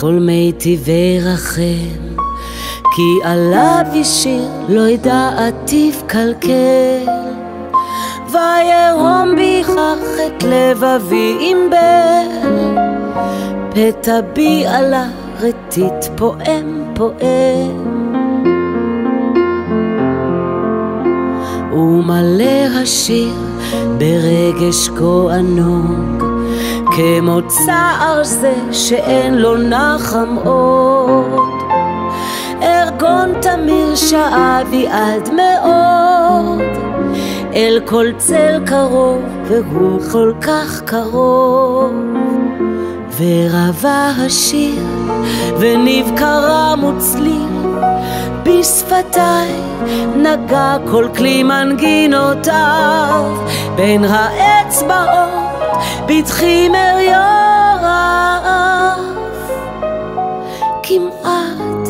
כל מיטיבי רחם, כי עליו השאיר לא ידעתיו קלקל. וירום בכך את לבבי עם בל, פתע בי עלה רטיט פועם פועם. ומלא השיר ברגש כה ענוג, כמו צער זה שאין לו נחם עוד. ארגון תמיר שאבי עד מאוד, אל כל צל קרוב, והוא כל כך קרוב. ורבה השיר, ונבקרה מוצליל, בשפתיי נגע כל כלי מנגינותיו, בין האצבעות בדחי מריוריו. כמעט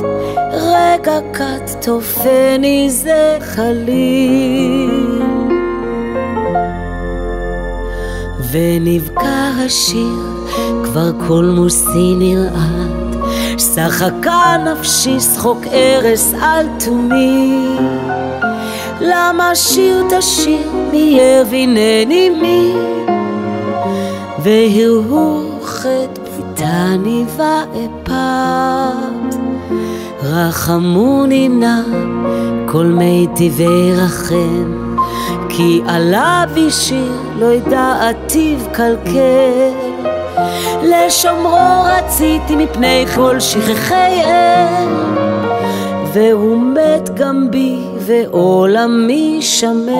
רגע קט תופני זה חליל. ונבקע השיר, כבר כל מוסי נרעד, שחקה נפשי שחוק ארס על תומי. למה שיר תשיר מי יבינני מי? והרהור חטא פתני ואפת. רחמוני נא כל מיטיבי רחם, כי עליו השאיר לא ידעתיו קלקל. לשומרו רציתי מפני כל שכחי אל, והוא מת גם בי ועולמי שמם.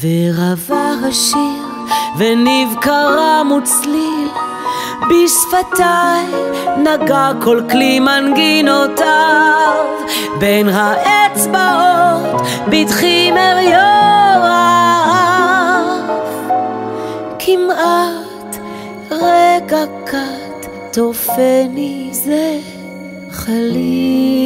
ורבה השיר ונבקרה מוצליל בשפתיי נגע כל כלי מנגינותיו. בין האצבעות בדחי מריוריו. כמעט רגע קט תופני זה חליל